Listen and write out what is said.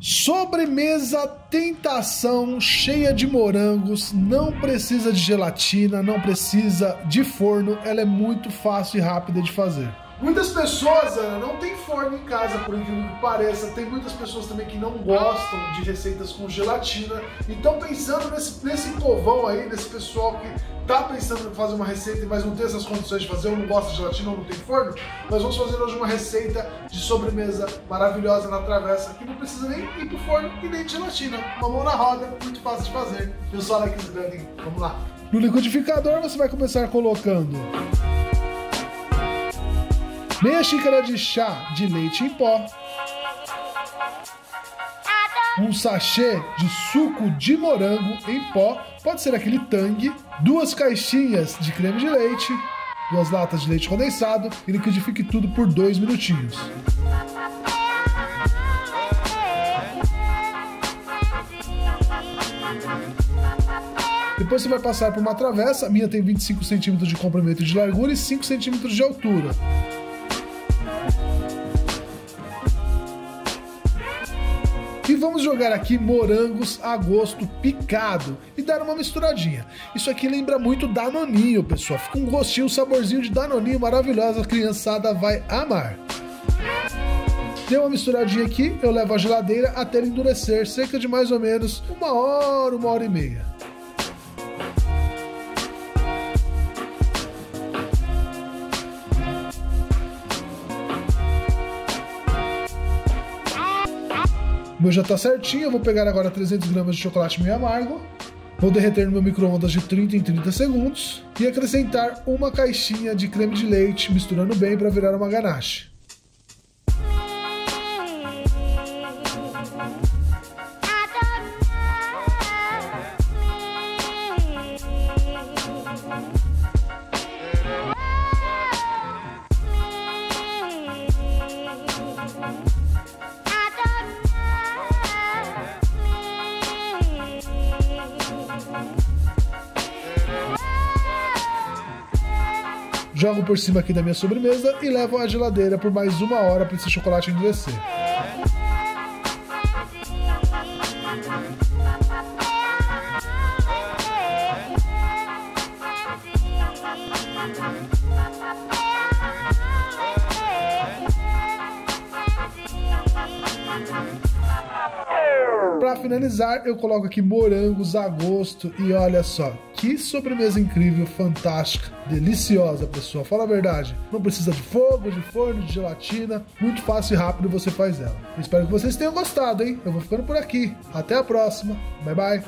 Sobremesa tentação cheia de morangos, não precisa de gelatina, não precisa de forno, ela é muito fácil e rápida de fazer. Muitas pessoas, Ana, não tem forno em casa, por incrível que pareça. Tem muitas pessoas também que não gostam de receitas com gelatina. Então, pensando nesse, nesse povão aí, nesse pessoal que tá pensando em fazer uma receita, mas não tem essas condições de fazer, ou não gosta de gelatina, ou não tem forno, nós vamos fazer hoje uma receita de sobremesa maravilhosa na travessa, que não precisa nem ir pro forno e nem de gelatina. Uma mão na roda, muito fácil de fazer. Eu sou Alex Branding, vamos lá. No liquidificador você vai começar colocando meia xícara de chá de leite em pó, um sachê de suco de morango em pó, pode ser aquele Tang, duas caixinhas de creme de leite, duas latas de leite condensado e liquidifique tudo por dois minutinhos. Depois você vai passar por uma travessa, a minha tem 25 centímetros de comprimento de largura e 5 centímetros de altura. Vamos jogar aqui morangos a gosto picado e dar uma misturadinha. Isso aqui lembra muito Danoninho, pessoal. Fica um gostinho, um saborzinho de Danoninho maravilhoso. A criançada vai amar. Deu uma misturadinha aqui, eu levo à geladeira até ele endurecer, cerca de mais ou menos uma hora, uma hora e meia. O meu já tá certinho, eu vou pegar agora 300 gramas de chocolate meio amargo, vou derreter no meu micro-ondas de 30 em 30 segundos e acrescentar uma caixinha de creme de leite, misturando bem para virar uma ganache. Jogo por cima aqui da minha sobremesa e levo à geladeira por mais uma hora para esse chocolate endurecer. Para finalizar, eu coloco aqui morangos a gosto e olha só, que sobremesa incrível, fantástica, deliciosa, pessoal. Fala a verdade, não precisa de fogo, de forno, de gelatina, muito fácil e rápido você faz ela. espero que vocês tenham gostado, hein? Eu vou ficando por aqui. Até a próxima. Bye bye.